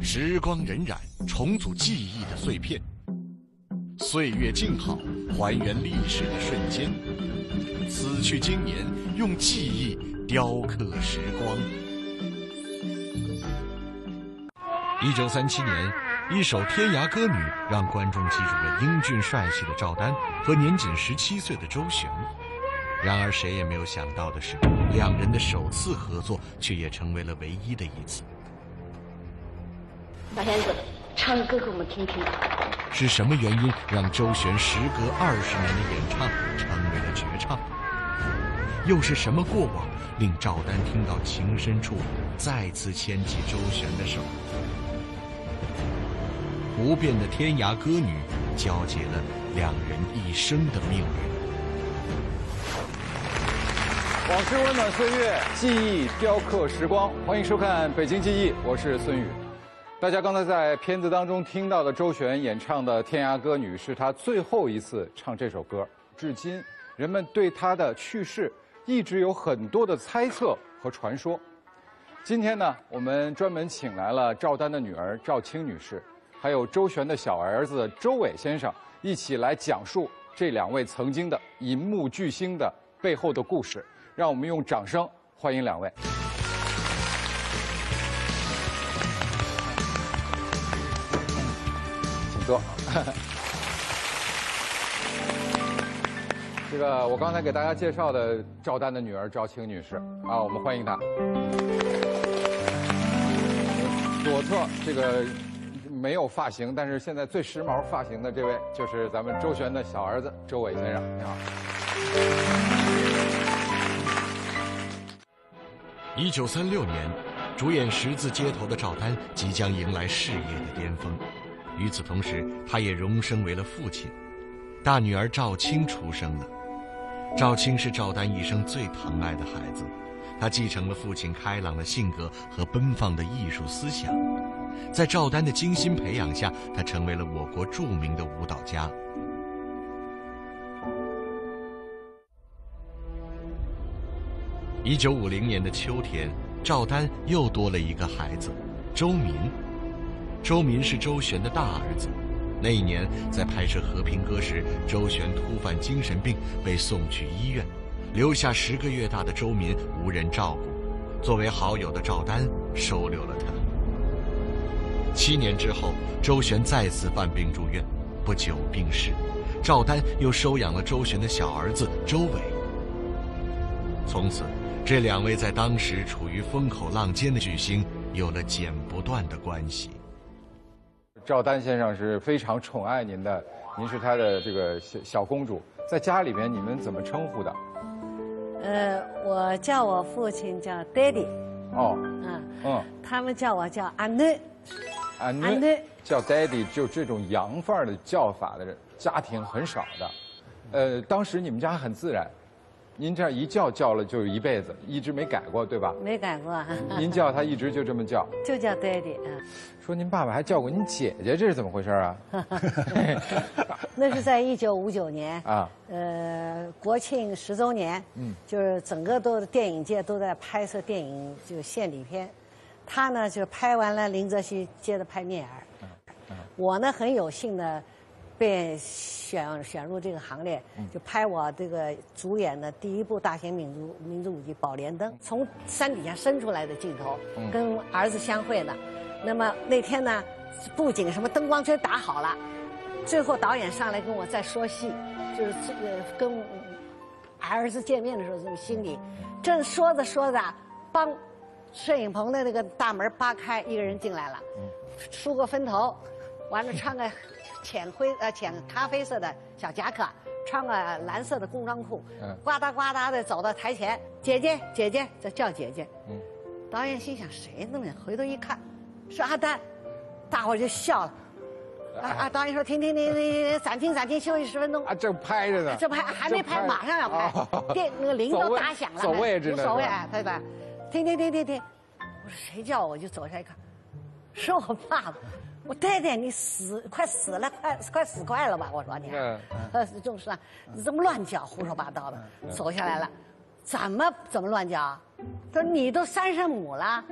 时光荏苒，重组记忆的碎片；岁月静好，还原历史的瞬间。此去经年，用记忆雕刻时光。一九三七年，一首《天涯歌女》让观众记住了英俊帅气的赵丹和年仅十七岁的周璇。然而，谁也没有想到的是，两人的首次合作却也成为了唯一的一次。小仙子，唱个歌给我们听听。是什么原因让周璇时隔二十年的演唱成为了绝唱？又是什么过往令赵丹听到情深处再次牵起周璇的手？不变的天涯歌女，交结了两人一生的命运。往事温暖岁月，记忆雕刻时光。欢迎收看《北京记忆》，我是孙宇。大家刚才在片子当中听到的周璇演唱的《天涯歌女》，是她最后一次唱这首歌。至今，人们对她的去世一直有很多的猜测和传说。今天呢，我们专门请来了赵丹的女儿赵青女士，还有周璇的小儿子周伟先生，一起来讲述这两位曾经的银幕巨星的背后的故事。让我们用掌声欢迎两位。请坐。这个我刚才给大家介绍的赵丹的女儿赵青女士啊，我们欢迎她。左侧这个没有发型，但是现在最时髦发型的这位，就是咱们周璇的小儿子周伟先生，你好。一九三六年，主演《十字街头》的赵丹即将迎来事业的巅峰。与此同时，他也荣升为了父亲。大女儿赵青出生了。赵青是赵丹一生最疼爱的孩子，他继承了父亲开朗的性格和奔放的艺术思想。在赵丹的精心培养下，他成为了我国著名的舞蹈家。一九五零年的秋天，赵丹又多了一个孩子，周民。周民是周璇的大儿子。那一年，在拍摄《和平歌》时，周璇突犯精神病，被送去医院，留下十个月大的周民无人照顾。作为好友的赵丹收留了他。七年之后，周璇再次犯病住院，不久病逝。赵丹又收养了周璇的小儿子周伟。从此。这两位在当时处于风口浪尖的巨星，有了剪不断的关系。赵丹先生是非常宠爱您的，您是他的这个小小公主，在家里面你们怎么称呼的？呃，我叫我父亲叫 Daddy。哦。嗯。嗯。他们叫我叫阿囡。阿囡。叫 Daddy 就这种洋范儿的叫法的家庭很少的，呃，当时你们家很自然。您这样一叫叫了就一辈子，一直没改过，对吧？没改过。您叫他一直就这么叫。就叫 Daddy 啊。说您爸爸还叫过您姐姐，这是怎么回事啊？那是在一九五九年啊，呃，国庆十周年，嗯，就是整个都电影界都在拍摄电影，就献礼片。他呢就拍完了林则徐，接着拍聂耳。我呢很有幸的。被选选入这个行列，就拍我这个主演的第一部大型民族民族舞剧《宝莲灯》，从山底下伸出来的镜头，跟儿子相会的。那么那天呢，布景什么灯光全打好了，最后导演上来跟我再说戏，就是这个跟儿子见面的时候这个心里，正说着说着，帮摄影棚的那个大门扒开，一个人进来了，梳个分头，完了穿个。浅灰呃浅咖啡色的小夹克，穿个蓝色的工装裤，呱嗒呱嗒的走到台前，姐姐姐姐这叫姐姐。嗯，导演心想谁那么回头一看，是阿丹，大伙就笑了。啊啊！导演说停停停停停，暂停暂停，休息十分钟。啊，正拍着呢。这拍还没拍，马上要拍。电那个铃都打响了。走位置无所谓哎，对吧？停停停停停，我说谁叫我？我就走下来一看，是我爸爸。我太太，你死快死了，快快死快了吧？我说你，呃，就是啊，你这么乱叫，胡说八道的，走下来了，怎么怎么乱叫？他说你都三十母了，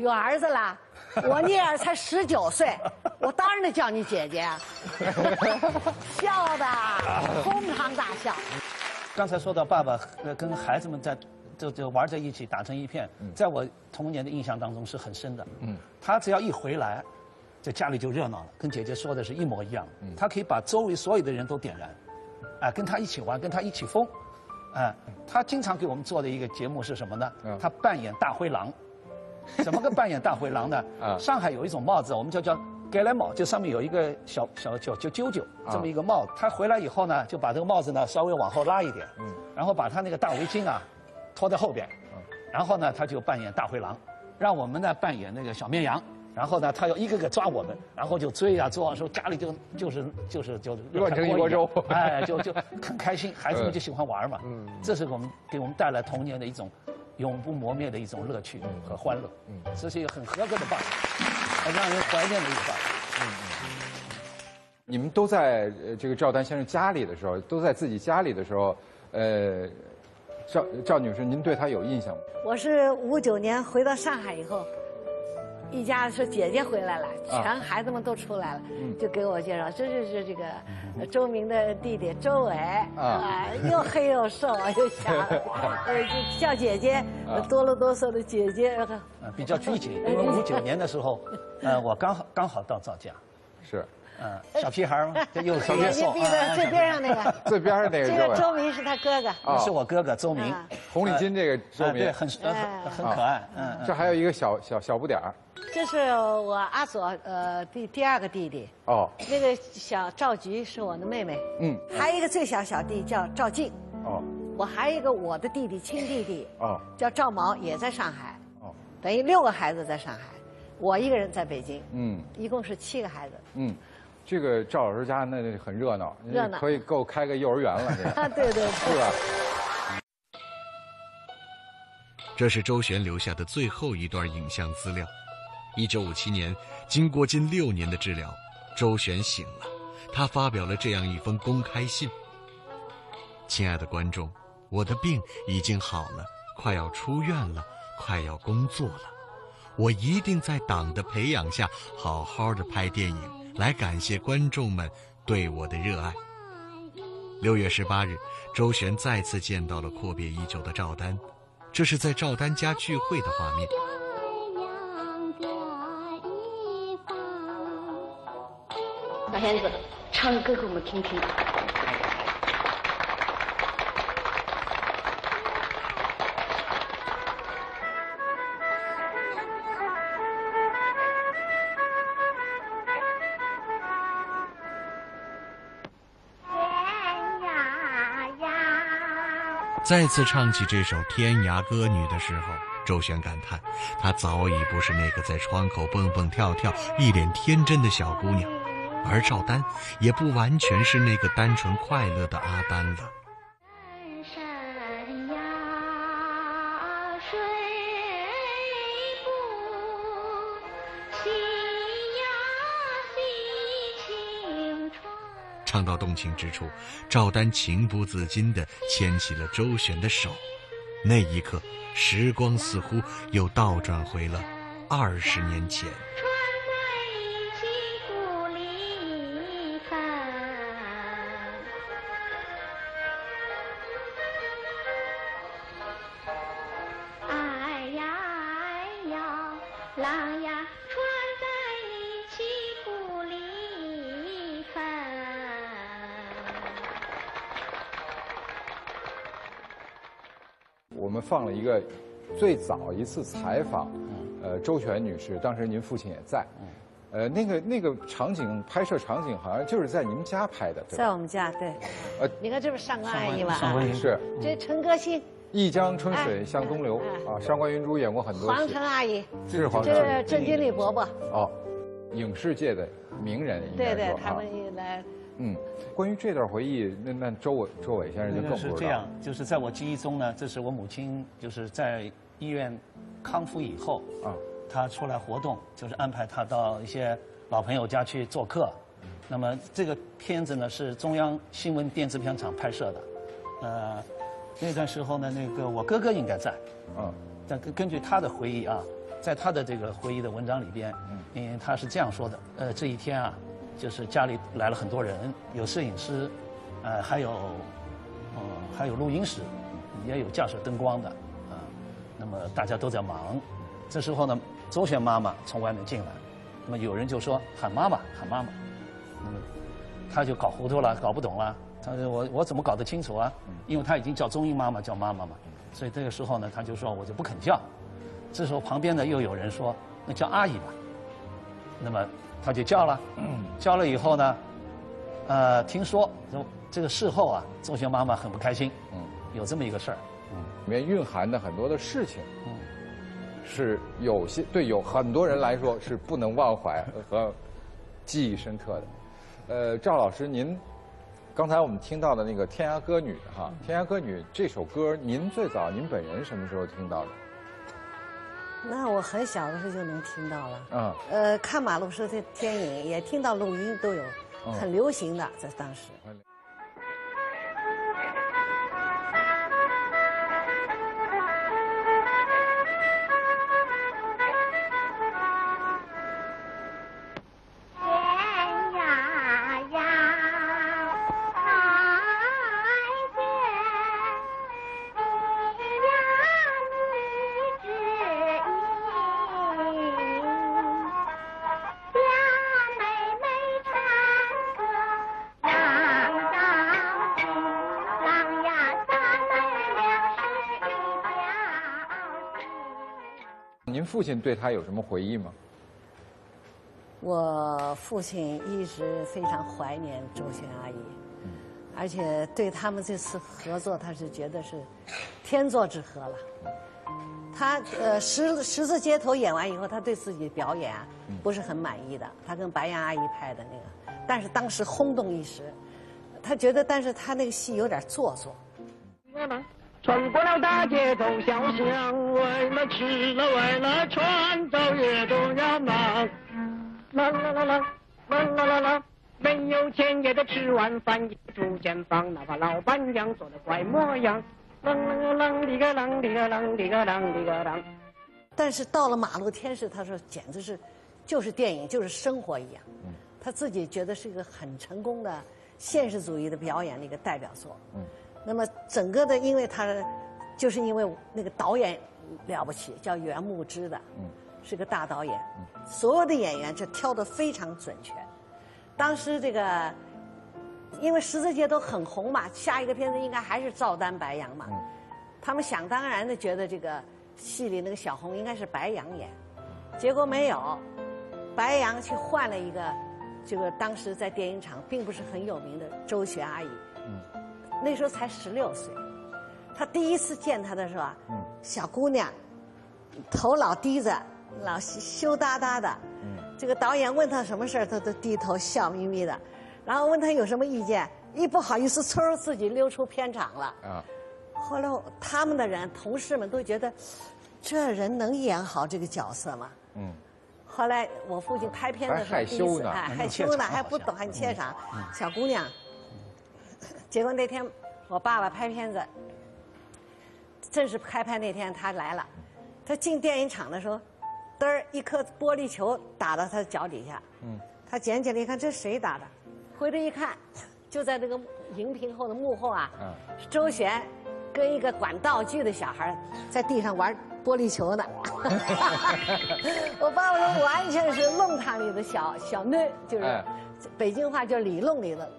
有儿子了，我女儿才十九岁，我当然得叫你姐姐。笑的哄堂大笑。刚才说到爸爸跟孩子们在就就玩在一起，打成一片，在我童年的印象当中是很深的。嗯，他只要一回来，这家里就热闹了，跟姐姐说的是一模一样。嗯，他可以把周围所有的人都点燃，哎，跟他一起玩，跟他一起疯，哎，他经常给我们做的一个节目是什么呢？他扮演大灰狼。怎么个扮演大灰狼呢？啊，上海有一种帽子，我们叫叫盖莱帽，就上面有一个小小叫叫啾啾这么一个帽子。他回来以后呢，就把这个帽子呢稍微往后拉一点，嗯，然后把他那个大围巾啊拖在后边，嗯，然后呢他就扮演大灰狼，让我们呢扮演那个小绵羊，然后呢他要一个个抓我们，然后就追啊追，说家里就就是就是就乱成一锅粥，哎，就就很开心，孩子们就喜欢玩嘛，嗯，这是我们给我们带来童年的一种。永不磨灭的一种乐趣和欢乐，嗯，这是一个很合格的爸爸，很让人怀念的一个爸爸。嗯嗯。你们都在这个赵丹先生家里的时候，都在自己家里的时候，呃，赵赵女士，您对他有印象吗？我是五九年回到上海以后。一家说姐姐回来了，全孩子们都出来了，就给我介绍，这就是这个周明的弟弟周伟啊，又黑又瘦又小，呃，叫姐姐，哆啰哆嗦的姐姐，比较拘谨，因为五九年的时候，呃，我刚好刚好到赵家，是。嗯，小屁孩吗？这又小 又瘦。最边上那个。最边上那个。这个周明是他哥哥。是我哥哥周明。红领巾这个周明。对，很很可爱。嗯。这还有一个小小小不点儿。这是我阿左呃第第二个弟弟。哦。那个小赵菊是我的妹妹。嗯。还有一个最小小弟叫赵静。哦。我还有一个我的弟弟亲弟弟。哦。叫赵毛，也在上海。哦。等于六个孩子在上海，我一个人在北京。嗯。一共是七个孩子。嗯。这个赵老师家那很热闹，热闹可以够开个幼儿园了，这对对是吧？这是周璇留下的最后一段影像资料。一九五七年，经过近六年的治疗，周璇醒了，他发表了这样一封公开信：“亲爱的观众，我的病已经好了，快要出院了，快要工作了，我一定在党的培养下好好的拍电影。”来感谢观众们对我的热爱。六月十八日，周璇再次见到了阔别已久的赵丹，这是在赵丹家聚会的画面。小仙子，唱个歌给我们听听。再次唱起这首《天涯歌女》的时候，周璇感叹，她早已不是那个在窗口蹦蹦跳跳、一脸天真的小姑娘，而赵丹也不完全是那个单纯快乐的阿丹了。唱到动情之处，赵丹情不自禁地牵起了周旋的手，那一刻，时光似乎又倒转回了二十年前。放了一个最早一次采访，呃，周璇女士，当时您父亲也在，呃，那个那个场景拍摄场景好像就是在您家拍的，在我们家，对，呃，你看这不是上官阿姨吗？上官是，这陈歌辛，一江春水向东流啊，上官云珠演过很多黄晨阿姨，这是黄晨，这是郑经理伯伯，哦，影视界的名人，对对，他们也来。嗯，关于这段回忆，那那周伟周伟先生就更不知道。是这样，就是在我记忆中呢，这是我母亲就是在医院康复以后啊，她出来活动，就是安排她到一些老朋友家去做客。那么这个片子呢是中央新闻电视片厂拍摄的，呃，那段时候呢，那个我哥哥应该在，嗯，但根根据他的回忆啊，在他的这个回忆的文章里边，嗯，他是这样说的：呃，这一天啊，就是家里来了很多人，有摄影师，呃，还有，呃，还有录音室，也有架设灯光的，啊，那么大家都在忙。这时候呢，周旋妈妈从外面进来，那么有人就说喊妈妈，喊妈妈，那么他就搞糊涂了，搞不懂了。他说我我怎么搞得清楚啊？因为他已经叫中英妈妈叫妈妈嘛，所以这个时候呢，他就说我就不肯叫。这时候旁边呢又有人说：“那叫阿姨吧。”那么他就叫了，叫了以后呢，呃，听说这个事后啊，周旋妈妈很不开心，有这么一个事儿，里面蕴含的很多的事情，是有些对有很多人来说是不能忘怀和记忆深刻的。呃，赵老师，您刚才我们听到的那个《天涯歌女》哈，《天涯歌女》这首歌，您最早您本人什么时候听到的？那我很小的时候就能听到了。嗯。呃，看马路时的电影也听到录音都有，很流行的在当时。父亲对他有什么回忆吗？我父亲一直非常怀念周旋阿姨，而且对他们这次合作，他是觉得是天作之合了。他呃十十字街头演完以后，他对自己的表演啊不是很满意的。他跟白杨阿姨拍的那个，但是当时轰动一时，他觉得，但是他那个戏有点做作。穿过了大街走小巷，为了吃了为了穿，走夜都要忙。啦啦啦啦，啦啦啦啦，没有钱也得吃晚饭，住间房，哪怕老板娘做的怪模样。啷啷啷哩个啷哩个啷哩个啷哩个啷。但是到了马路天使，他说简直是，就是电影，就是生活一样。他自己觉得是一个很成功的现实主义的表演的一个代表作。嗯那么整个的，因为他就是因为那个导演了不起，叫袁牧之的，是个大导演，所有的演员就挑的非常准确。当时这个因为十字街都很红嘛，下一个片子应该还是赵丹、白杨嘛，他们想当然的觉得这个戏里那个小红应该是白杨演，结果没有，白杨去换了一个这个当时在电影厂并不是很有名的周璇阿姨。那时候才十六岁，他第一次见她的时候啊，小姑娘，头老低着，老羞答答的。这个导演问他什么事儿，他都低头笑眯眯的。然后问他有什么意见，一不好意思，嗖自己溜出片场了。后来他们的人同事们都觉得，这人能演好这个角色吗？后来我父亲拍片的时候，第一次哎 害羞呢，还不懂还怯场，小姑娘。结果那天我爸爸拍片子，正是开拍那天，他来了。他进电影厂的时候，嘚儿一颗玻璃球打到他脚底下。嗯。他捡起来一看，这谁打的？回头一看，就在那个荧屏后的幕后啊，周璇跟一个管道具的小孩在地上玩玻璃球呢。我爸爸说，完全是弄堂里的小小嫩，就是。北京话叫里弄里的，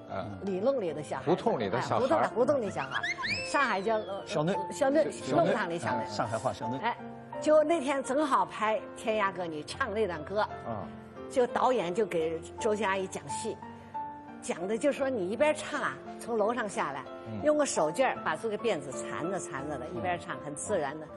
里弄里的小孩，胡同里的小孩，胡同胡同里小孩，上海叫小嫩，小嫩，弄堂里小嫩，上海话小嫩。哎，就那天正好拍《天涯歌女》，唱那段歌，啊。就导演就给周星阿姨讲戏，讲的就说你一边唱啊，从楼上下来，用个手绢把这个辫子缠着缠着的，一边唱很自然的。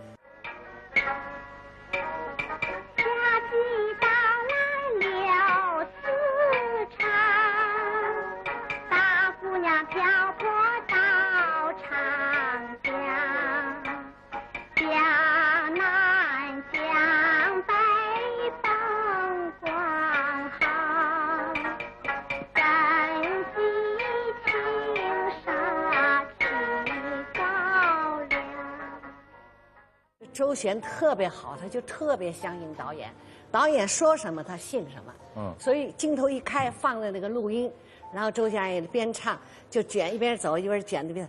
周璇特别好，他就特别相信导演，导演说什么他信什么。嗯。所以镜头一开，放了那个录音，然后周璇也边唱就卷，一边走一边卷那边，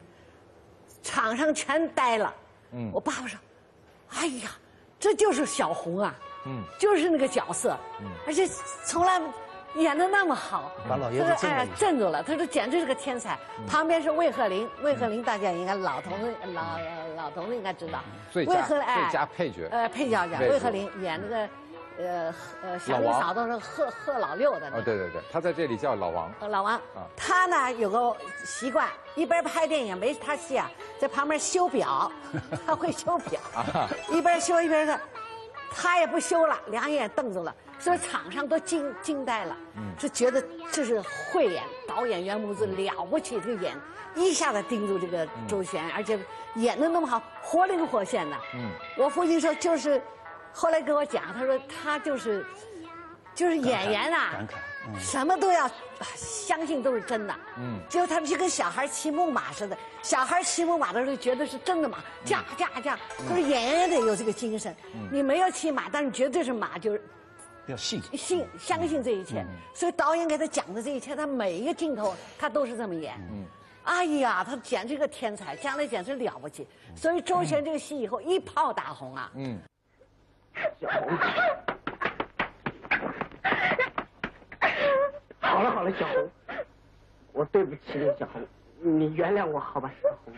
场上全呆了。嗯。我爸爸说：“哎呀，这就是小红啊！嗯，就是那个角色。嗯。而且从来。”演的那么好，把老爷子镇住了。他说简直是个天才。旁边是魏鹤龄，魏鹤龄大家应该老同志老老头子应该知道。最佳最佳配角。呃，配角奖，魏鹤龄演那个，呃呃，小林嫂都是贺贺老六的。哦，对对对，他在这里叫老王。老王。啊。他呢有个习惯，一边拍电影没他戏啊，在旁边修表，他会修表。啊。一边修一边说，他也不修了，两眼瞪住了。所以场上都惊惊呆了，就觉得这是慧眼导演员木子了不起，这个演一下子盯住这个周璇，而且演的那么好，活灵活现的。嗯，我父亲说就是，后来跟我讲，他说他就是，就是演员啊，什么都要相信都是真的。嗯，就他们就跟小孩骑木马似的，小孩骑木马的时候觉得是真的马，驾驾驾。他说演员也得有这个精神，你没有骑马，但是绝对是马就是。要信信相信这一切，所以导演给他讲的这一切，他每一个镜头他都是这么演。嗯，哎呀，他简直个天才，将来简直了不起。所以周旋这个戏以后一炮打红啊。嗯。小红，好了好了，小红，我对不起你，小红，你原谅我好吧，小红。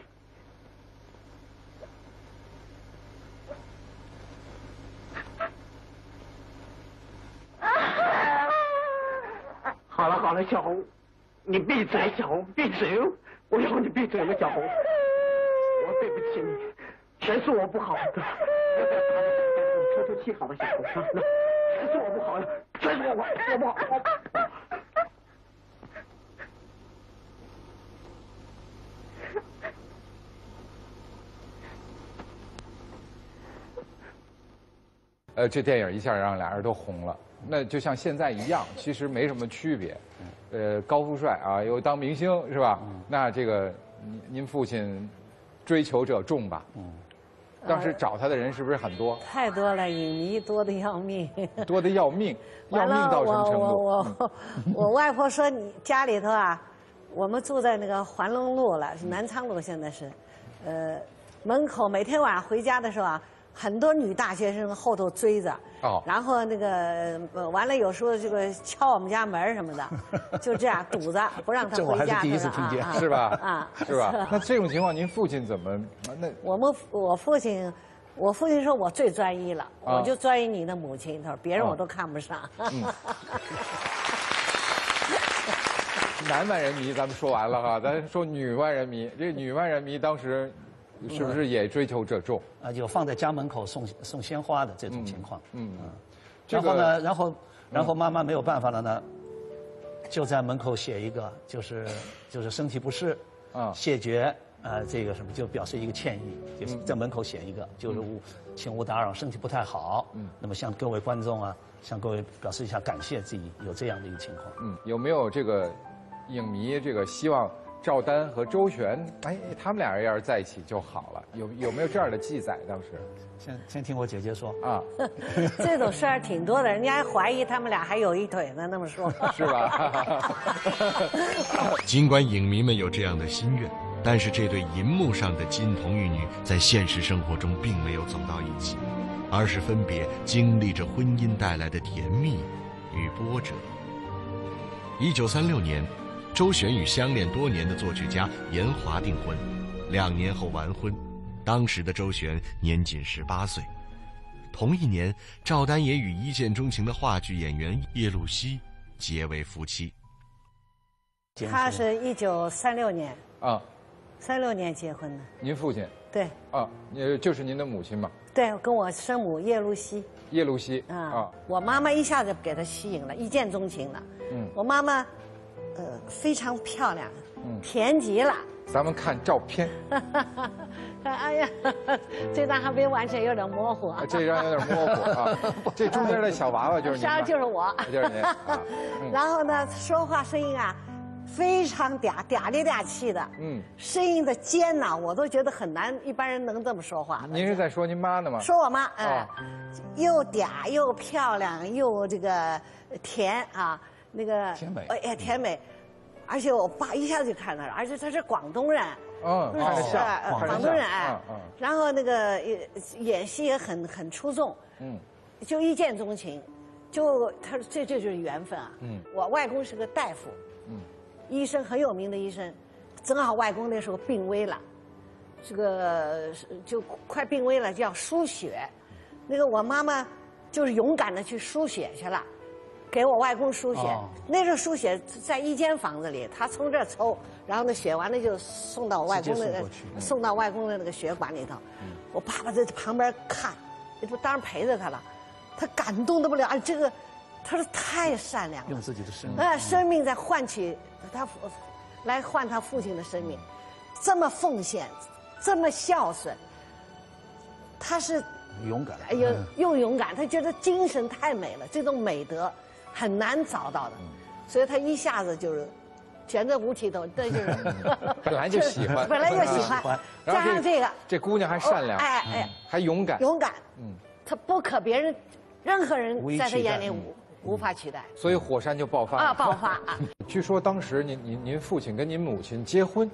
好了好了，小红，你闭嘴，小红闭嘴，我要你闭嘴了，小红，我对不起你，全是我不好，的，你出出气好吧，小红，全是我不好了，全是我我不好。呃，这电影一下让俩人都红了。那就像现在一样，其实没什么区别。呃，高富帅啊，又当明星是吧？那这个您您父亲追求者众吧？嗯。当时找他的人是不是很多？太多了，影迷多的要命。多的要命，要命到什么程度？我我我我外婆说，你家里头啊，我们住在那个环龙路了，是南昌路，现在是，呃，门口每天晚上回家的时候啊。很多女大学生后头追着，哦，然后那个完了，有时候这个敲我们家门什么的，就这样堵着不让他回家。这我还是第一次听见，是吧？啊，是吧？那这种情况，您父亲怎么？那我们我父亲，我父亲说我最专一了，我就专一你的母亲，他说别人我都看不上。男万人迷咱们说完了哈，咱说女万人迷，这女万人迷当时。是不是也追求这种啊？有放在家门口送送鲜花的这种情况。嗯嗯。然后呢，然后然后妈妈没有办法了呢，就在门口写一个，就是就是身体不适啊，谢绝啊，这个什么就表示一个歉意，就是在门口写一个，就是勿请勿打扰，身体不太好。嗯。那么向各位观众啊，向各位表示一下感谢，自己有这样的一个情况。嗯。有没有这个影迷这个希望？赵丹和周璇，哎，他们俩人要是在一起就好了。有有没有这样的记载？当时，先先听我姐姐说啊，这种事儿挺多的，人家还怀疑他们俩还有一腿呢。那么说，是吧？尽管影迷们有这样的心愿，但是这对银幕上的金童玉女在现实生活中并没有走到一起，而是分别经历着婚姻带来的甜蜜与波折。一九三六年。周璇与相恋多年的作曲家严华订婚，两年后完婚。当时的周璇年仅十八岁。同一年，赵丹也与一见钟情的话剧演员叶露西结为夫妻。他是一九三六年啊，三六年结婚的。您父亲？对。啊，也就是您的母亲嘛？对，跟我生母叶露西。叶露西。啊。我妈妈一下子给他吸引了，一见钟情了。嗯。我妈妈。呃，非常漂亮，嗯，甜极了。咱们看照片。哎呀，这张还没完全有点模糊。这张有点模糊啊。这中间的小娃娃就是你。就是我。就是您。然后呢，说话声音啊，非常嗲嗲里嗲气的，嗯，声音的尖呐，我都觉得很难，一般人能这么说话。您是在说您妈呢吗？说我妈，哎，又嗲又漂亮又这个甜啊，那个甜美，哎，甜美，而且我爸一下子就看到了，而且他是广东人，嗯，是广东人，哎，然后那个演戏也很很出众，嗯，就一见钟情，就他这这就是缘分啊，嗯，我外公是个大夫，嗯。医生很有名的医生，正好外公那时候病危了，这个就快病危了，就要输血。那个我妈妈就是勇敢的去输血去了，给我外公输血。那时候输血在一间房子里，他从这儿抽，然后那血完了就送到我外公的送到外公的那个血管里头。我爸爸在旁边看，不当然陪着他了，他感动的不了。这个他说太善良了，用自己的生命，啊，生命在换取。他来换他父亲的生命，这么奉献，这么孝顺，他是勇敢，哎呦又勇敢，他觉得精神太美了，这种美德很难找到的，所以他一下子就是选择无剃头，这就是。本来就喜欢，本来就喜欢，加上这个，这姑娘还善良，哎哎，还勇敢，勇敢，嗯，他不可别人，任何人在他眼里无。无法取代，所以火山就爆发啊！爆发啊！据说当时您您您父亲跟您母亲结婚，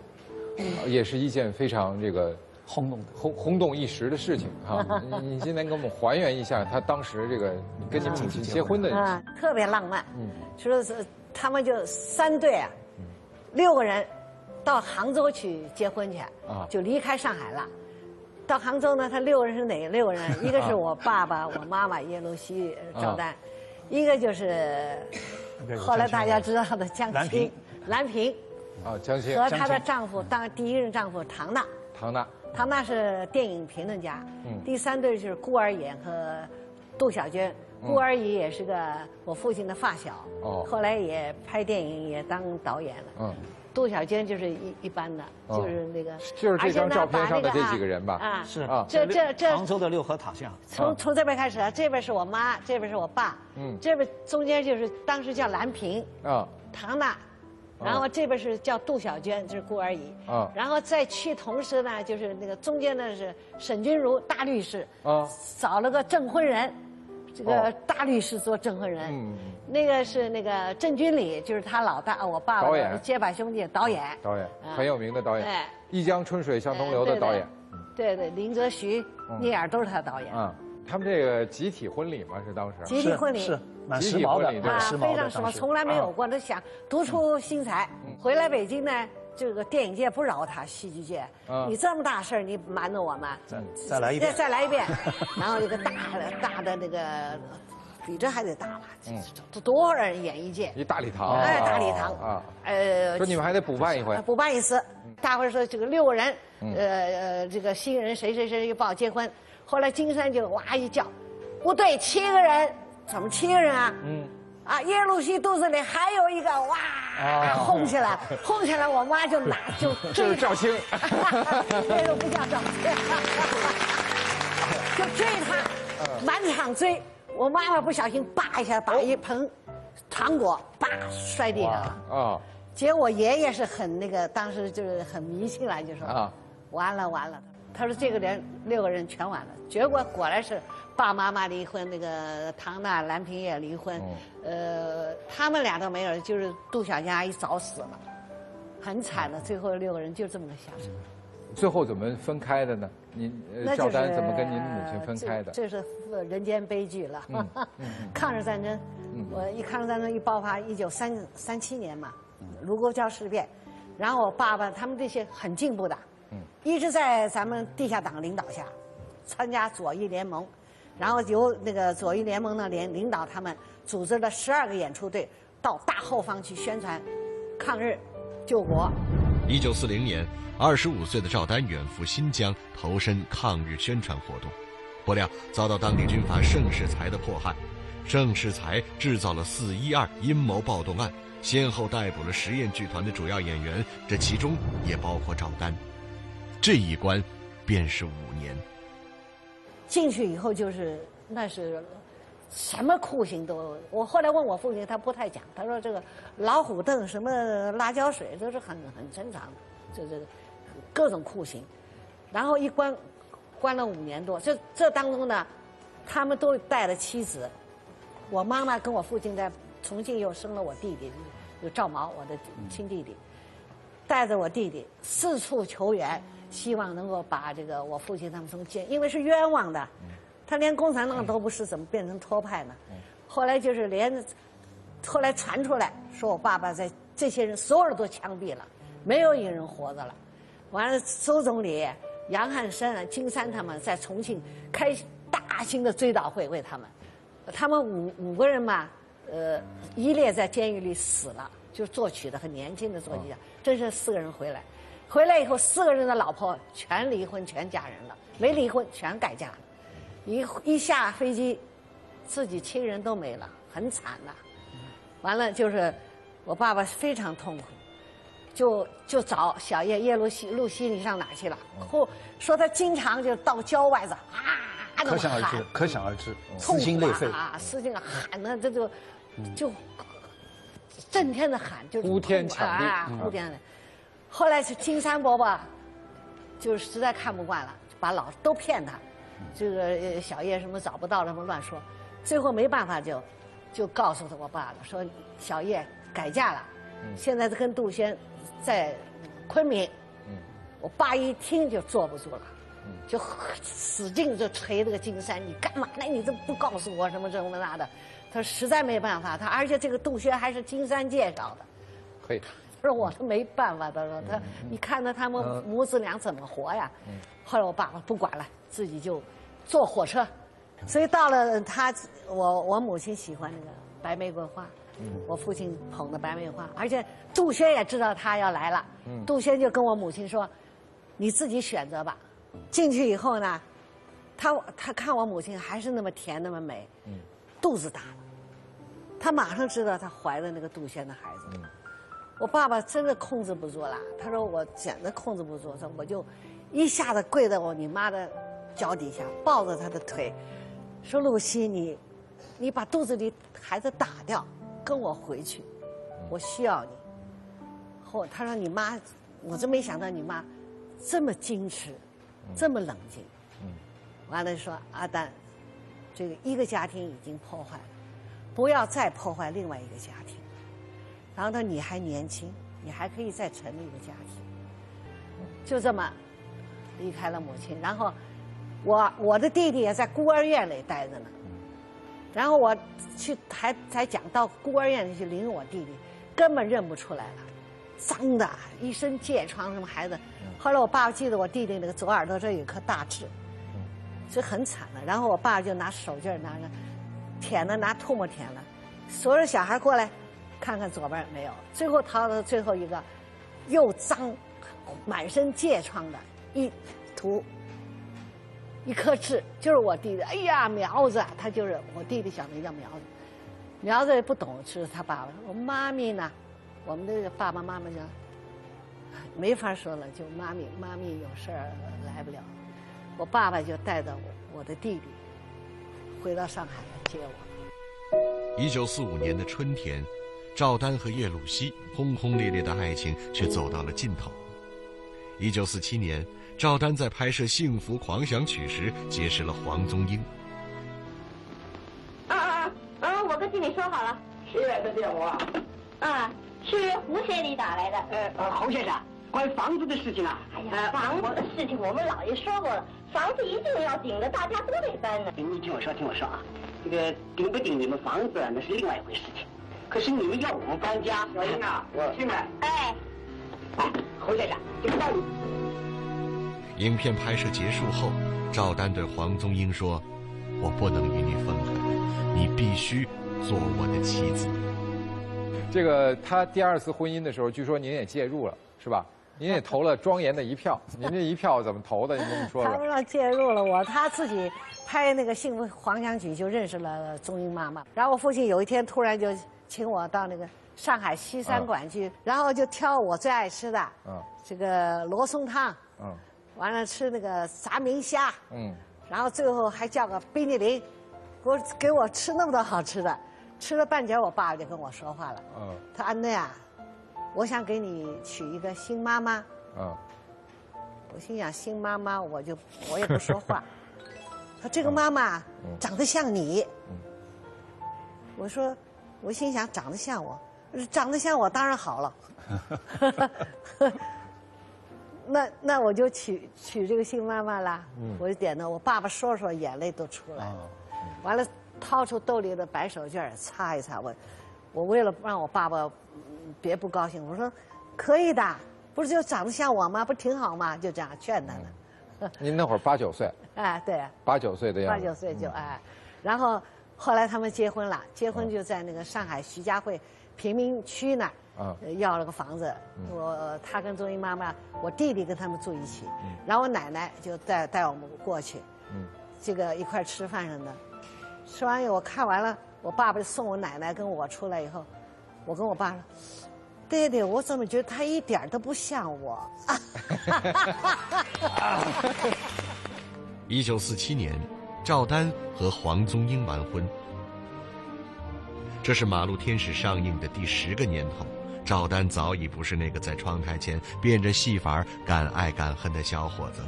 也是一件非常这个轰动的。轰轰动一时的事情啊！你今天给我们还原一下他当时这个跟你母亲结婚的啊，特别浪漫。嗯，说是他们就三对啊，六个人到杭州去结婚去啊，就离开上海了。到杭州呢，他六个人是哪六个人？一个是我爸爸、我妈妈叶露西、赵丹。一个就是后来大家知道的江青，蓝萍，啊江青和她的丈夫当第一任丈夫唐娜，唐娜，唐娜是电影评论家，嗯，第三对就是顾儿爷和杜小娟，顾儿言也是个我父亲的发小，哦，后来也拍电影也当导演了，嗯。杜小娟就是一一般的，就是那个，就是这张照片上的这几个人吧？啊，是啊，这这这杭州的六合塔像。从从这边开始，这边是我妈，这边是我爸，嗯，这边中间就是当时叫兰萍啊，唐娜，然后这边是叫杜小娟，就是孤儿姨。啊，然后再去同时呢，就是那个中间呢是沈君如大律师啊，找了个证婚人。这个大律师做证婚人，嗯那个是那个郑君里，就是他老大，我爸爸的结拜兄弟，导演，导演很有名的导演，《一江春水向东流》的导演，对对，林则徐、聂耳都是他导演。嗯，他们这个集体婚礼吗，是当时集体婚礼是时髦的，啊，非常时髦，从来没有过。他想独出心裁，回来北京呢。这个电影界不饶他，戏剧界，你这么大事儿，你瞒着我们，再再来一遍，再来一遍，然后一个大的大的那个，比这还得大吧？这多少人演艺界？一大礼堂，哎，大礼堂啊，呃，说你们还得补办一回，补办一次。大伙儿说这个六个人，呃呃，这个新人谁谁谁又报结婚，后来金山就哇一叫，不对，七个人，怎么七个人啊？嗯。啊，叶露西肚子里还有一个哇，轰起来，轰起来，我妈就拿 就追赵青，那个不叫赵青，就追他，满场追，我妈妈不小心叭一下把一盆糖果叭摔地上。了，啊，结果爷爷是很那个，当时就是很迷信了，就说啊，完了完了，他说这个人六个人全完了，结果果然是。爸妈妈离婚，那个唐娜、蓝萍也离婚，呃，他们俩都没有，就是杜小佳阿姨早死了，很惨的。最后六个人就这么个下场。最后怎么分开的呢？您赵丹怎么跟您母亲分开的？这是人间悲剧了。抗日战争，我一抗日战争一爆发，一九三三七年嘛，卢沟桥事变，然后我爸爸他们这些很进步的，一直在咱们地下党领导下，参加左翼联盟。然后由那个左翼联盟的联领导他们组织了十二个演出队到大后方去宣传抗日救国。一九四零年，二十五岁的赵丹远赴新疆投身抗日宣传活动，不料遭到当地军阀盛世才的迫害。盛世才制造了“四一二”阴谋暴动案，先后逮捕了实验剧团的主要演员，这其中也包括赵丹。这一关，便是五年。进去以后就是，那是什么酷刑都。我后来问我父亲，他不太讲，他说这个老虎凳、什么辣椒水都是很很正常的，就是各种酷刑。然后一关关了五年多，这这当中呢，他们都带了妻子。我妈妈跟我父亲在重庆又生了我弟弟，有赵毛，我的亲弟弟，带着我弟弟四处求援，希望能够把这个我父亲他们从监，因为是冤枉的，他连共产党都不是，怎么变成托派呢？后来就是连，后来传出来说我爸爸在这些人所有人都枪毙了，没有一个人活着了。完了，周总理、杨汉生、金山他们在重庆开大型的追悼会为他们。他们五五个人嘛，呃，一列在监狱里死了，就作曲的很年轻的作曲家，真是四个人回来，回来以后四个人的老婆全离婚全嫁人了，没离婚全改嫁了，一一下飞机，自己亲人都没了，很惨呐。完了就是我爸爸非常痛苦，就就找小叶叶露西，露西你上哪去了？后说他经常就到郊外子啊。可想而知，可想而知，撕心裂肺啊！撕心喊的这就就震天的喊，就是哭天抢地，哭天的。后来是金山伯伯，就是实在看不惯了，把老都骗他，这个小叶什么找不到什么乱说，最后没办法就就告诉他我爸了，说小叶改嫁了，现在跟杜轩在昆明。我爸一听就坐不住了。就使劲就捶这个金山，你干嘛呢？你都不告诉我什么这么那的？他实在没办法，他而且这个杜轩还是金山介绍的，可以。他说我都没办法，他说他你看着他们母子俩怎么活呀？后来我爸爸不管了，自己就坐火车，所以到了他我我母亲喜欢那个白玫瑰花，我父亲捧的白玫瑰花，而且杜轩也知道他要来了，杜轩就跟我母亲说，你自己选择吧。进去以后呢，他他看我母亲还是那么甜那么美，肚子大了，他马上知道他怀了那个杜轩的孩子。我爸爸真的控制不住了，他说我简直控制不住，说我就一下子跪在我你妈的脚底下，抱着她的腿，说露西你，你把肚子里孩子打掉，跟我回去，我需要你。后他说你妈，我真没想到你妈这么矜持。这么冷静，嗯，完了说阿丹，这个一个家庭已经破坏了，不要再破坏另外一个家庭。然后他你还年轻，你还可以再成立一个家庭。就这么离开了母亲，然后我我的弟弟也在孤儿院里待着呢。然后我去还才讲到孤儿院里去领我弟弟，根本认不出来了，脏的一身疥疮，什么孩子。后来我爸爸记得我弟弟那个左耳朵这有颗大痣，所以很惨的。然后我爸就拿手绢拿着舔了，拿唾沫舔了。所有小孩过来，看看左边没有。最后掏到最后一个，又脏，满身疥疮的，一涂一颗痣，就是我弟弟。哎呀，苗子，他就是我弟弟，小名叫苗子。苗子也不懂，是他爸爸。我妈咪呢？我们的爸爸妈妈讲。没法说了，就妈咪，妈咪有事儿来不了，我爸爸就带着我我的弟弟回到上海来接我。一九四五年的春天，赵丹和叶鲁西轰轰烈烈的爱情却走到了尽头。一九四七年，赵丹在拍摄《幸福狂想曲》时结识了黄宗英。啊啊啊！我跟经理说好了。谁来的电话？啊，是胡先生打来的。呃，侯先生。关于房子的事情啊，哎呀，房子的事情我们老爷说过了，房子一定要顶的，大家都得搬呢。你听我说，听我说啊，这个顶不顶你们房子那是另外一回事情，可是你们要我们搬家，小英啊，我进来。哎，哎，侯先生，这个道理。影片拍摄结束后，赵丹对黄宗英说：“我不能与你分开，你必须做我的妻子。”这个他第二次婚姻的时候，据说您也介入了，是吧？您也投了庄严的一票，您这一票怎么投的？您跟我们说说。谈不上介入了，我他自己拍那个《幸福黄香曲》就认识了宗英妈妈。然后我父亲有一天突然就请我到那个上海西餐馆去，然后就挑我最爱吃的，嗯，这个罗宋汤，嗯，完了吃那个炸明虾，嗯，然后最后还叫个冰激凌，给我给我吃那么多好吃的，吃了半截，我爸就跟我说话了。嗯。他安内啊，我想给你娶一个新妈妈。嗯。我心想新妈妈，我就我也不说话。他这个妈妈长得像你。我说，我心想长得像我，长得像我当然好了。那那我就娶娶这个新妈妈啦。我就点头，我爸爸说说，眼泪都出来了。完了，掏出兜里的白手绢擦一擦。我我为了让我爸爸别不高兴，我说可以的，不是就长得像我吗？不挺好吗？就这样劝他呢。您那会儿八九岁。哎，对。八九岁的样子。八九岁就哎，然后后来他们结婚了，结婚就在那个上海徐家汇贫民区那儿。啊，要了个房子，我他跟周英妈妈，我弟弟跟他们住一起，嗯。然后我奶奶就带带我们过去，嗯。这个一块吃饭什么的，吃完以后我看完了，我爸爸就送我奶奶跟我出来以后，我跟我爸说，爹爹，我怎么觉得他一点都不像我？一九四七年，赵丹和黄宗英完婚，这是《马路天使》上映的第十个年头。赵丹早已不是那个在窗台前变着戏法敢爱敢恨的小伙子了。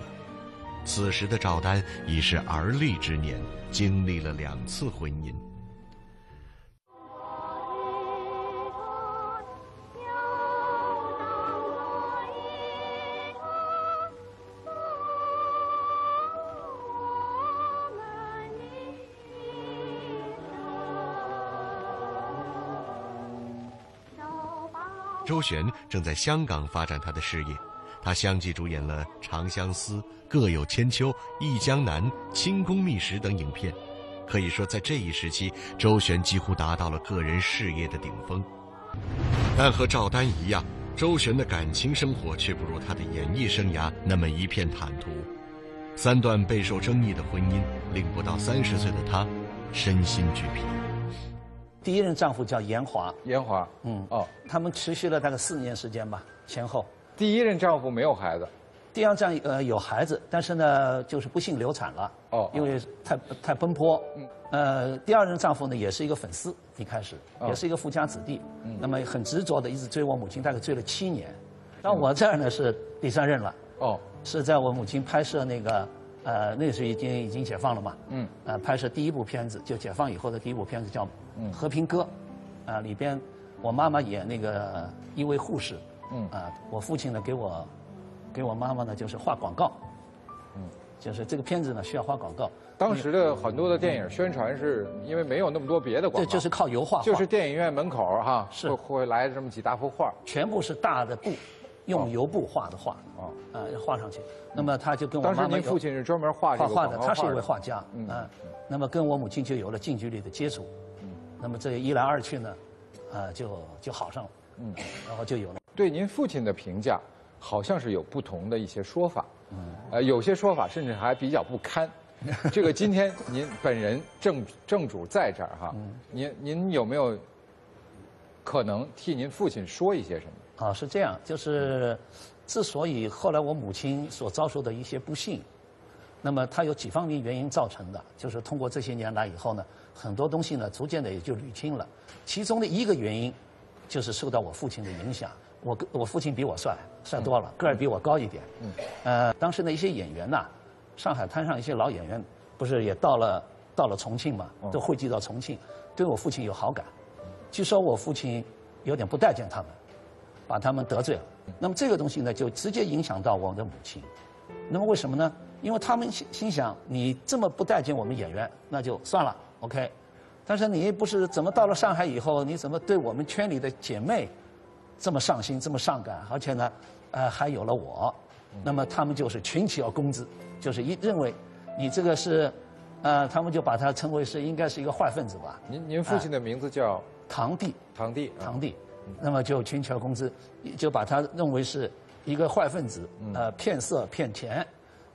此时的赵丹已是而立之年，经历了两次婚姻。周璇正在香港发展他的事业，他相继主演了《长相思》《各有千秋》《忆江南》《清宫秘史》等影片，可以说在这一时期，周璇几乎达到了个人事业的顶峰。但和赵丹一样，周璇的感情生活却不如他的演艺生涯那么一片坦途。三段备受争议的婚姻，令不到三十岁的他身心俱疲。第一任丈夫叫严华，严华，嗯，哦，他们持续了大概四年时间吧，前后。第一任丈夫没有孩子，第二丈呃有孩子，但是呢就是不幸流产了，哦，因为太太奔波，嗯，呃，第二任丈夫呢也是一个粉丝，一开始也是一个富家子弟，嗯，那么很执着的一直追我母亲，大概追了七年，那我这儿呢是第三任了，哦，是在我母亲拍摄那个。呃，那时已经已经解放了嘛，嗯，呃，拍摄第一部片子就解放以后的第一部片子叫《和平歌》，啊，里边我妈妈演那个一位护士，嗯，啊，我父亲呢给我给我妈妈呢就是画广告，嗯，就是这个片子呢需要画广告。当时的很多的电影宣传是因为没有那么多别的广告，就是靠油画，就是电影院门口哈，是。会来这么几大幅画，全部是大的布。用油布画的画，哦，啊，画上去。那么他就跟我妈妈。当时您父亲是专门画画画的，他是一位画家，嗯，那么跟我母亲就有了近距离的接触，嗯，那么这一来二去呢，啊，就就好上了，嗯，然后就有了。对您父亲的评价，好像是有不同的一些说法，嗯，呃，有些说法甚至还比较不堪。这个今天您本人正正主在这儿哈，您您有没有可能替您父亲说一些什么？啊，是这样，就是，之所以后来我母亲所遭受的一些不幸，那么它有几方面原因造成的，就是通过这些年来以后呢，很多东西呢逐渐的也就捋清了。其中的一个原因，就是受到我父亲的影响。我我父亲比我帅，帅多了，个儿比我高一点。嗯。呃，当时的一些演员呐，上海滩上一些老演员，不是也到了到了重庆嘛，都汇集到重庆，对我父亲有好感。据说我父亲有点不待见他们。把他们得罪了，那么这个东西呢，就直接影响到我的母亲。那么为什么呢？因为他们心心想，你这么不待见我们演员，那就算了，OK。但是你不是怎么到了上海以后，你怎么对我们圈里的姐妹这么上心、这么上感？而且呢，呃，还有了我，那么他们就是群起而攻之，就是一认为你这个是，呃，他们就把他称为是应该是一个坏分子吧。您您父亲的名字叫堂弟，堂弟，堂弟。那么就群起而攻之，就把他认为是一个坏分子，呃，骗色骗钱，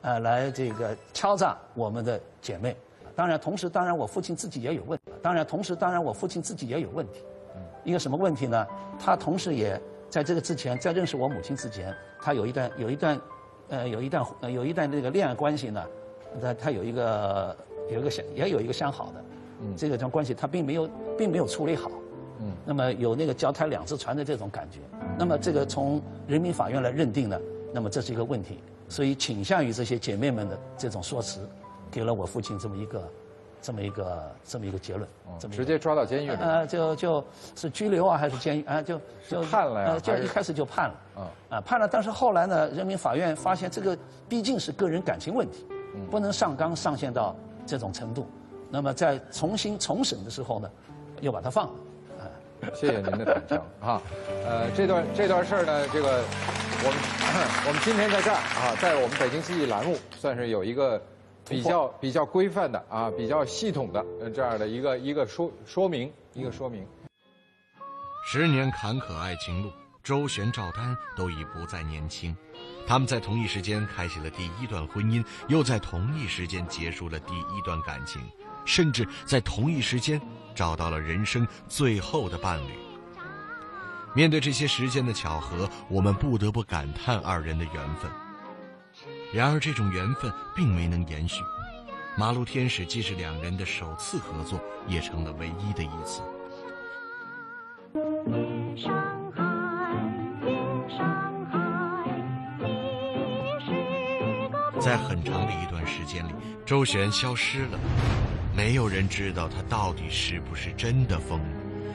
呃，来这个敲诈我们的姐妹。当然，同时，当然我父亲自己也有问题。当然，同时，当然我父亲自己也有问题。一个什么问题呢？他同时也在这个之前，在认识我母亲之前，他有一段有一段，呃，有一段有一段那个恋爱关系呢，他他有一个有一个相也有一个相好的，这个段关系他并没有并没有处理好。嗯，那么有那个脚踏两只船的这种感觉。那么这个从人民法院来认定呢，那么这是一个问题，所以倾向于这些姐妹们的这种说辞，给了我父亲这么一个。这么一个这么一个结论，直接抓到监狱里。呃，就就是拘留啊，还是监狱啊？就就判了呀？就一开始就判了。啊啊，判了，但是后来呢，人民法院发现这个毕竟是个人感情问题，不能上纲上线到这种程度。那么在重新重审的时候呢，又把他放了。谢谢您的坦诚啊。呃，这段这段事儿呢，这个我们 我们今天在这儿啊，在我们北京记忆栏目算是有一个。比较比较规范的啊，比较系统的这样的一个一个说说明，一个说明。十年坎坷爱情路，周旋赵丹都已不再年轻，他们在同一时间开启了第一段婚姻，又在同一时间结束了第一段感情，甚至在同一时间找到了人生最后的伴侣。面对这些时间的巧合，我们不得不感叹二人的缘分。然而，这种缘分并没能延续。《马路天使》既是两人的首次合作，也成了唯一的一次。上海，上海，在很长的一段时间里，周璇消失了，没有人知道他到底是不是真的疯了，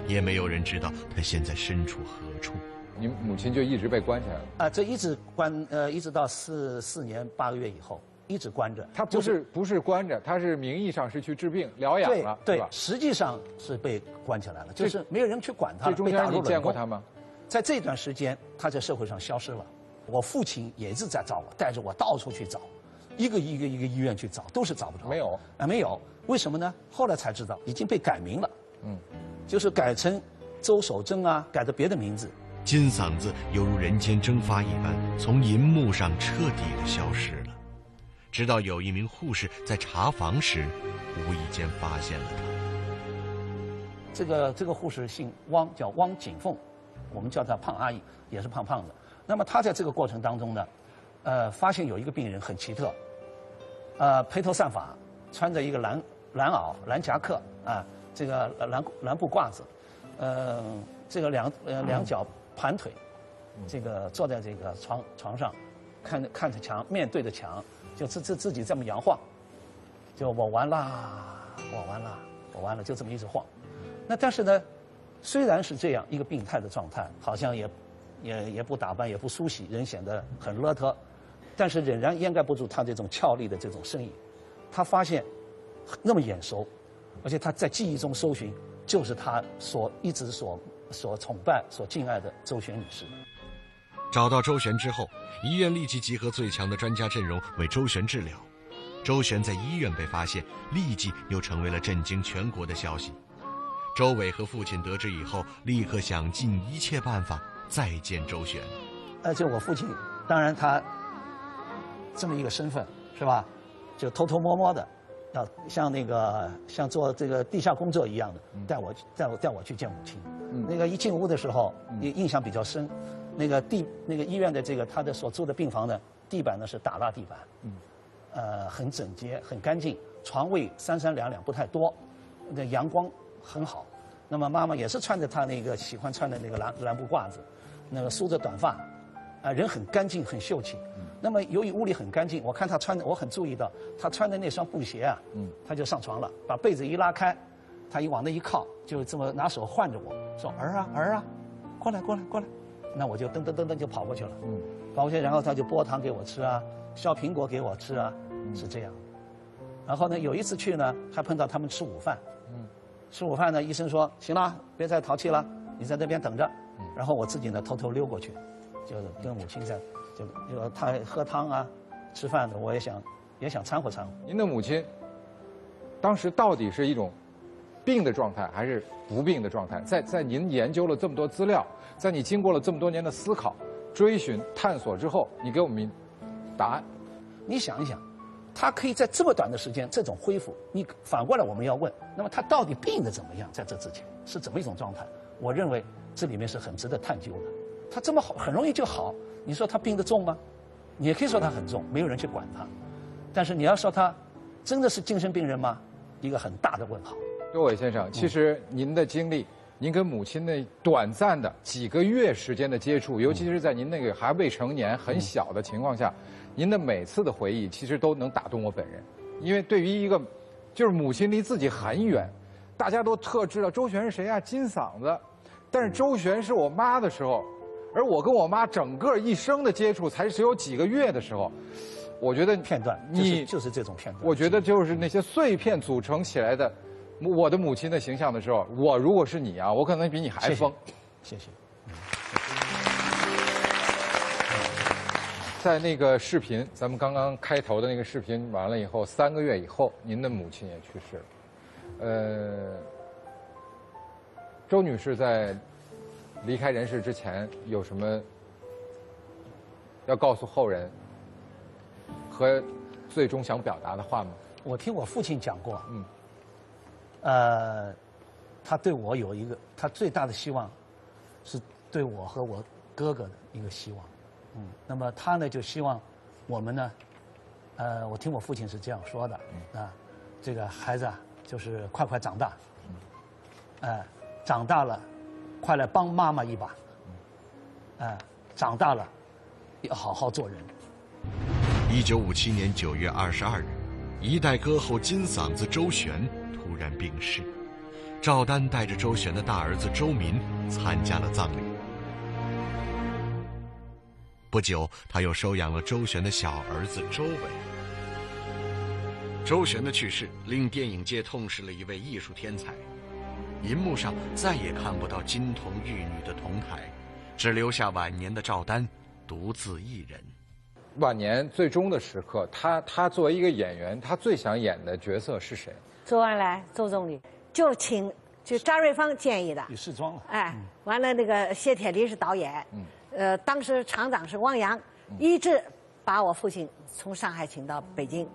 也没有人知道他现在身处何处。你母亲就一直被关起来了啊！这一直关呃，一直到四四年八个月以后，一直关着。他不是不是关着，他是名义上是去治病疗养了，对吧？实际上是被关起来了，就是没有人去管他。这中间你见过他吗？在这段时间，他在社会上消失了。我父亲也是在找我，带着我到处去找，一个一个一个医院去找，都是找不着。没有啊，没有。为什么呢？后来才知道，已经被改名了。嗯，就是改成周守贞啊，改的别的名字。金嗓子犹如人间蒸发一般，从银幕上彻底的消失了。直到有一名护士在查房时，无意间发现了他。这个这个护士姓汪，叫汪景凤，我们叫她胖阿姨，也是胖胖的。那么她在这个过程当中呢，呃，发现有一个病人很奇特，呃，披头散发，穿着一个蓝蓝袄、蓝夹克啊，这个蓝蓝布褂子，呃，这个两呃两脚。盘腿，这个坐在这个床床上，看着看着墙，面对着墙，就自自自己这么摇晃，就我完啦，我完了，我完了，就这么一直晃。那但是呢，虽然是这样一个病态的状态，好像也也也不打扮，也不梳洗，人显得很邋遢，但是仍然掩盖不住他这种俏丽的这种身影。他发现那么眼熟，而且他在记忆中搜寻，就是他所一直所。所崇拜、所敬爱的周璇女士，找到周璇之后，医院立即集合最强的专家阵容为周璇治疗。周璇在医院被发现，立即又成为了震惊全国的消息。周伟和父亲得知以后，立刻想尽一切办法再见周璇。而且我父亲，当然他这么一个身份是吧，就偷偷摸摸的。要像那个像做这个地下工作一样的，带我带我带我去见母亲。那个一进屋的时候，印印象比较深。那个地那个医院的这个他的所住的病房呢，地板呢是打蜡地板，嗯呃，很整洁很干净，床位三三两两不太多，那阳光很好。那么妈妈也是穿着她那个喜欢穿的那个蓝蓝布褂子，那个梳着短发，啊，人很干净很秀气。那么由于屋里很干净，我看她穿的，我很注意到她穿的那双布鞋啊，嗯，他就上床了，把被子一拉开，他一往那一靠，就这么拿手唤着我说儿啊儿啊，过来过来过来，那我就噔噔噔噔就跑过去了，嗯，跑过去然后他就剥糖给我吃啊，削苹果给我吃啊，是这样。然后呢有一次去呢还碰到他们吃午饭，嗯，吃午饭呢医生说行了别再淘气了，你在那边等着，然后我自己呢偷偷溜过去，就跟母亲在。就就他喝汤啊，吃饭的，我也想，也想掺和掺和。您的母亲，当时到底是一种病的状态，还是不病的状态？在在您研究了这么多资料，在你经过了这么多年的思考、追寻、探索之后，你给我们答案。你想一想，他可以在这么短的时间这种恢复，你反过来我们要问，那么他到底病的怎么样？在这之前是怎么一种状态？我认为这里面是很值得探究的。他这么好，很容易就好。你说他病得重吗？你也可以说他很重，没有人去管他。但是你要说他真的是精神病人吗？一个很大的问号。周伟先生，其实您的经历，您跟母亲那短暂的几个月时间的接触，尤其是在您那个还未成年、很小的情况下，您的每次的回忆，其实都能打动我本人。因为对于一个，就是母亲离自己很远，大家都特知道周璇是谁啊，金嗓子。但是周璇是我妈的时候，而我跟我妈整个一生的接触才只有几个月的时候，我觉得片段，你就是这种片段。我觉得就是那些碎片组成起来的，我的母亲的形象的时候，我如果是你啊，我可能比你还疯。谢谢。在那个视频，咱们刚刚开头的那个视频完了以后，三个月以后，您的母亲也去世了。呃，周女士在离开人世之前有什么要告诉后人和最终想表达的话吗？我听我父亲讲过，嗯，呃，他对我有一个，他最大的希望是对我和我哥哥的一个希望。嗯，那么他呢就希望我们呢，呃，我听我父亲是这样说的，啊，这个孩子啊，就是快快长大，哎，长大了，快来帮妈妈一把，哎，长大了，要好好做人。一九五七年九月二十二日，一代歌后金嗓子周璇突然病逝，赵丹带着周璇的大儿子周民参加了葬礼。不久，他又收养了周璇的小儿子周伟。周璇的去世令电影界痛失了一位艺术天才，银幕上再也看不到金童玉女的同台，只留下晚年的赵丹独自一人。晚年最终的时刻，他他作为一个演员，他最想演的角色是谁？周恩来、周总理，就请就张瑞芳建议的。你试妆了？哎，完了，那个谢铁骊是导演。嗯。呃，当时厂长是汪洋，一直把我父亲从上海请到北京，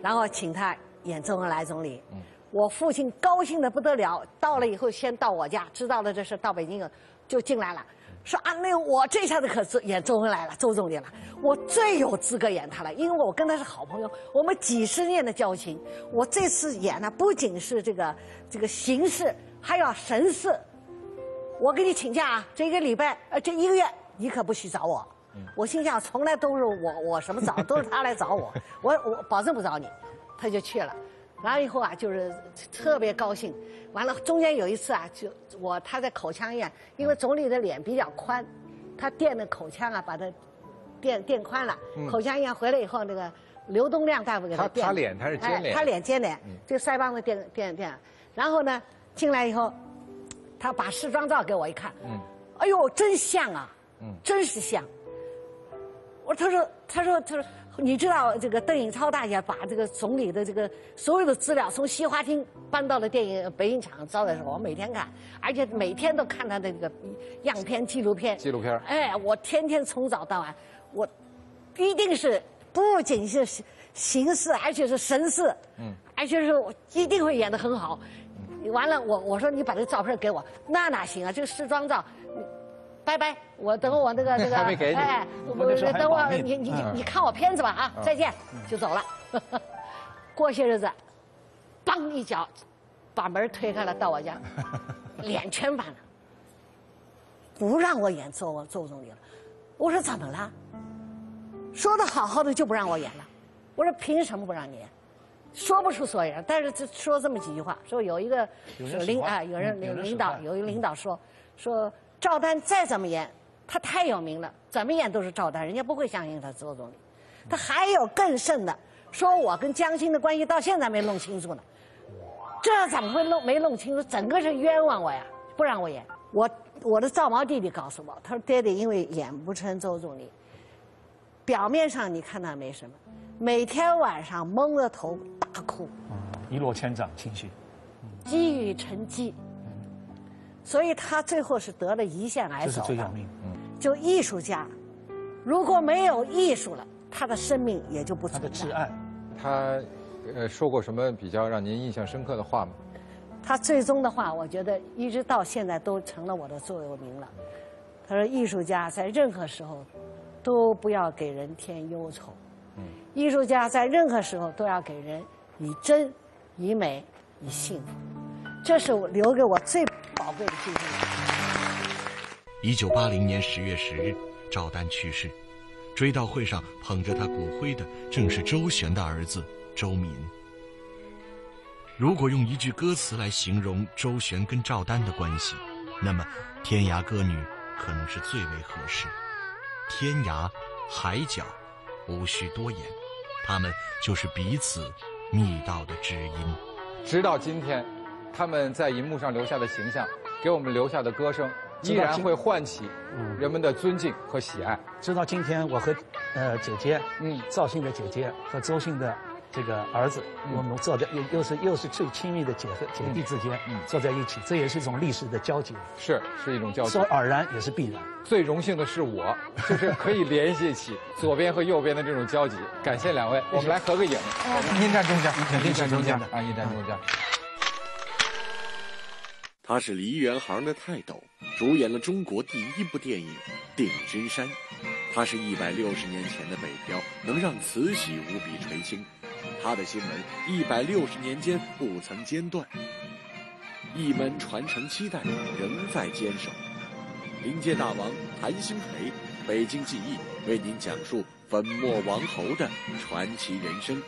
然后请他演周恩来总理。我父亲高兴的不得了，到了以后先到我家，知道了这事到北京就进来了，说啊，那我这下子可是演周恩来了，周总理了，我最有资格演他了，因为我跟他是好朋友，我们几十年的交情，我这次演呢不仅是这个这个形式，还要神似。我给你请假啊，这一个礼拜呃，这一个月。你可不许找我，我心想从来都是我我什么找都是他来找我，我我保证不找你，他就去了，完了以后啊就是特别高兴，完了中间有一次啊就我他在口腔医院，因为总理的脸比较宽，他垫的口腔啊把他垫垫宽了，口腔医院回来以后那个刘东亮大夫给他垫，他脸他是尖脸，他脸尖脸，这个腮帮子垫垫垫，然后呢进来以后，他把试妆照给我一看，哎呦真像啊。真是像。我他说他说他说，你知道这个邓颖超大姐把这个总理的这个所有的资料从西花厅搬到了电影北影厂招的时候，我每天看，而且每天都看他的这个样片纪录片。纪录片。哎，我天天从早到晚，我一定是不仅是形式，而且是神似，嗯，而且是我一定会演得很好。完了，我我说你把这个照片给我，那哪行啊？这个时装照。拜拜，我等我那个那个，哎，我等我你你你看我片子吧啊，再见，就走了。过些日子，梆一脚，把门推开了，到我家，脸全反了，不让我演周周总理了。我说怎么了？说的好好的就不让我演了。我说凭什么不让你演？说不出所以然，但是说这么几句话，说有一个领啊，有人领领导有一个领导说说。赵丹再怎么演，他太有名了，怎么演都是赵丹，人家不会相信他周总理。他还有更甚的，说我跟江青的关系到现在没弄清楚呢，这怎么会弄没弄清楚？整个是冤枉我呀，不让我演。我我的赵毛弟弟告诉我，他说爹爹因为演不成周总理，表面上你看他没什么，每天晚上蒙着头大哭，一落千丈情绪，积雨成疾。所以他最后是得了胰腺癌走的。这是最要命。嗯。就艺术家，如果没有艺术了，他的生命也就不存在。他的挚爱，他，呃，说过什么比较让您印象深刻的话吗？他最终的话，我觉得一直到现在都成了我的座右铭了。他说：“艺术家在任何时候，都不要给人添忧愁。嗯。艺术家在任何时候都要给人以真、以美、以幸福。”这是我留给我最宝贵的记忆。一九八零年十月十日，赵丹去世，追悼会上捧着他骨灰的正是周璇的儿子周民。如果用一句歌词来形容周璇跟赵丹的关系，那么《天涯歌女》可能是最为合适。天涯海角，无需多言，他们就是彼此密道的知音。直到今天，他们在银幕上留下的形象，给我们留下的歌声，依然会唤起人们的尊敬和喜爱。直到今天，我和呃姐姐，嗯，赵信的姐姐和周信的。这个儿子，我们坐在又又是又是最亲密的姐和姐弟之间，坐在一起，这也是一种历史的交集。是，是一种交集。说偶然也是必然。最荣幸的是我，就是可以联系起 左边和右边的这种交集。感谢两位，我们来合个影。您站中间，您站中间啊，您站中间。他是梨园行的泰斗，主演了中国第一部电影《定军山》。他是一百六十年前的北漂，能让慈禧无比垂青。他的新闻一百六十年间不曾间断，一门传承期待仍在坚守。临界大王谭鑫培，北京记忆为您讲述粉墨王侯的传奇人生。